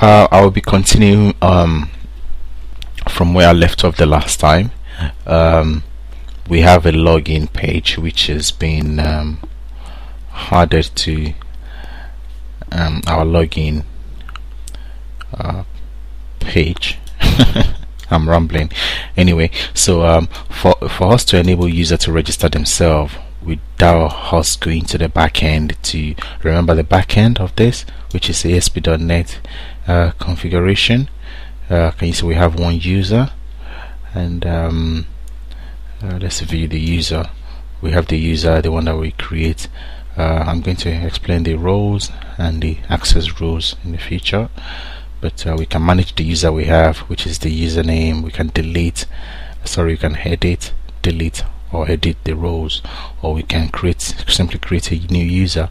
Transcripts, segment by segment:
uh, I will be continuing um, from where I left off the last time. Um, we have a login page which has been um, added to um, our login uh, page. I'm rambling. Anyway, so um, for for us to enable user to register themselves without us going to the backend to remember the backend of this, which is ASP.NET uh, configuration. Uh, can you see we have one user, and um, uh, let's view the user. We have the user, the one that we create. Uh, I'm going to explain the roles and the access rules in the future but uh, we can manage the user we have which is the username we can delete sorry we can edit delete or edit the roles or we can create simply create a new user.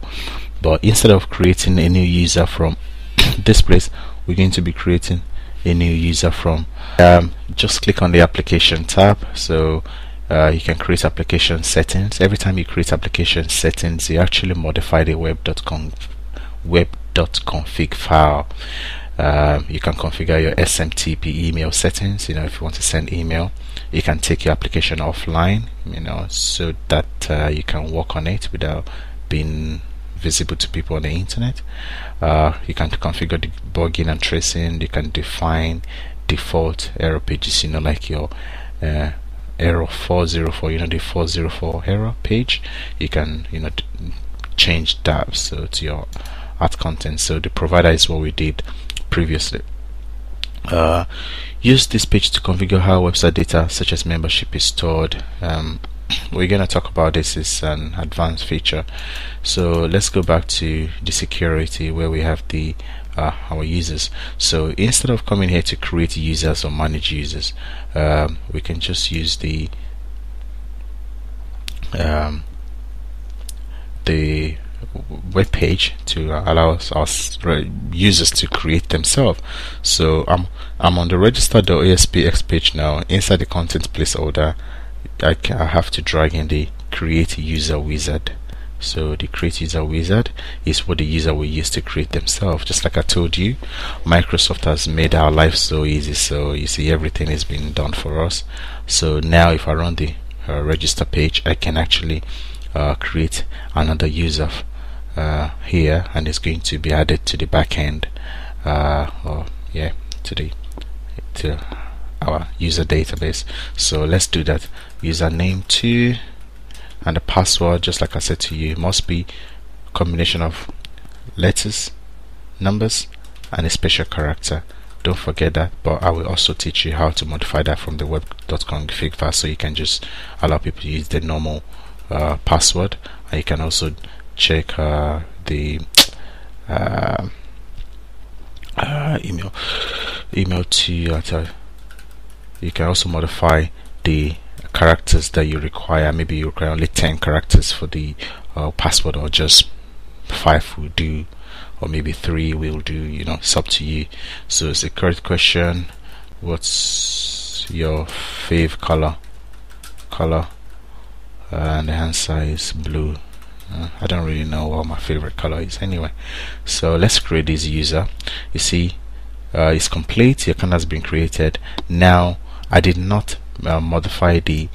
But instead of creating a new user from this place we're going to be creating a new user from um, just click on the application tab. So uh, you can create application settings. Every time you create application settings you actually modify the web.conf web.config file um, you can configure your SMTP email settings you know if you want to send email. You can take your application offline you know so that uh, you can work on it without being visible to people on the internet. Uh, you can configure the debugging and tracing. You can define default error pages you know like your uh, error 404 you know the 404 error page. You can you know change that so to your art content. So the provider is what we did previously. Uh, use this page to configure how website data such as membership is stored. Um, we're going to talk about this is an advanced feature. So let's go back to the security where we have the uh, our users. So instead of coming here to create users or manage users, um, we can just use the um, the web page to allow us, users to create themselves. So I'm I'm on the register.aspx page now. Inside the content placeholder, I, I have to drag in the create user wizard. So the create user wizard is what the user will use to create themselves. Just like I told you, Microsoft has made our life so easy. So you see everything is being done for us. So now if I run the uh, register page, I can actually uh, create another user uh, here and it's going to be added to the backend uh, or yeah to the to our user database. So let's do that. Username 2 and the password just like I said to you. Must be combination of letters numbers and a special character. Don't forget that but I will also teach you how to modify that from the web.config file so you can just allow people to use the normal uh, password. And you can also check uh, the uh, uh, email email to uh, you can also modify the characters that you require. Maybe you require only 10 characters for the uh, password or just 5 will do or maybe 3 will do you know it's up to you. So it's a correct question. What's your fave color? Color? And the answer is blue I don't really know what my favorite color is anyway. So let's create this user. You see uh, it's complete. Your account has been created. Now I did not uh, modify the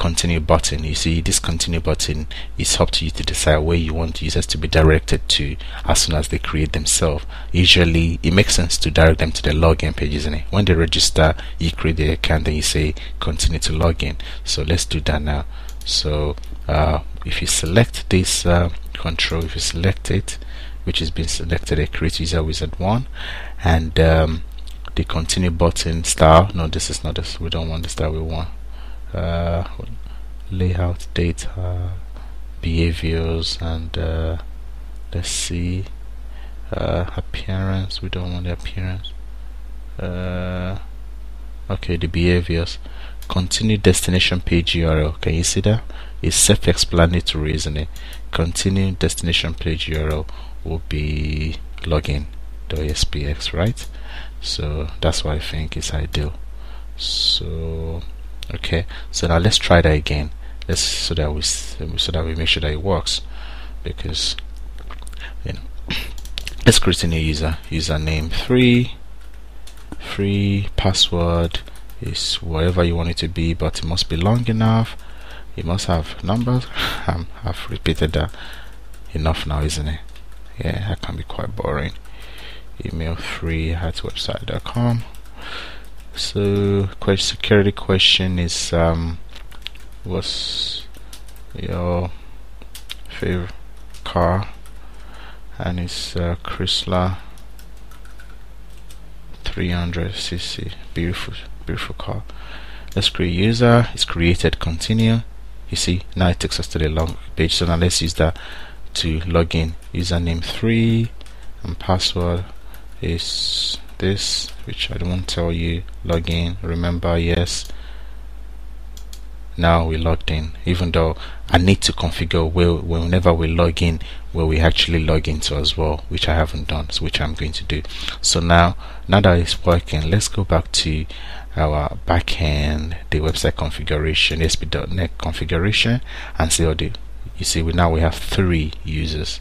continue button. You see this continue button is up to you to decide where you want users to be directed to as soon as they create themselves. Usually it makes sense to direct them to the login page isn't it? When they register you create the account then you say continue to login. So let's do that now. So uh, if you select this uh, control if you select it which has been selected a create user wizard 1 and um, the continue button style no this is not this we don't want the style we want uh, layout data behaviors and uh, let's see uh, appearance we don't want the appearance. Uh, okay the behaviors. Continue destination page URL can you see that it's self-explanatory isn't it? Destination page URL will be login.aspx right? So that's why I think it's ideal. So okay. So now let's try that again. Let's so that we so that we make sure that it works. Because you know let's create a new user username 3 free password is whatever you want it to be but it must be long enough it must have numbers. Um, I've repeated that enough now isn't it? Yeah that can be quite boring. Email free at website.com so security question is um what's your favorite car? And it's uh, Chrysler 300cc beautiful beautiful car. Let's create user. It's created continue you see now it takes us to the log page. So now let's use that to log in. Username 3 and password is this which I don't want to tell you. Login remember yes. Now we logged in. Even though I need to configure where whenever we log in where we actually log into as well which I haven't done so which I'm going to do. So now now that it's working let's go back to our backend the website configuration ASP.NET configuration and the you see we now we have three users.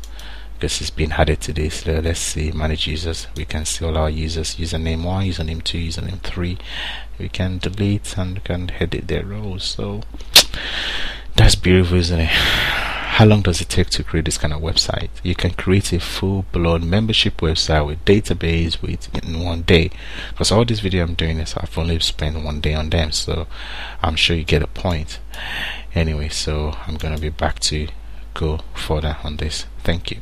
Because it's been added to this. So let's see manage users. We can see all our users. Username 1 username 2 username 3 we can delete and can edit their roles. So that's beautiful isn't it how long does it take to create this kind of website? You can create a full-blown membership website with database with in one day. Because all this video I'm doing is I've only spent one day on them so I'm sure you get a point. Anyway so I'm gonna be back to go further on this. Thank you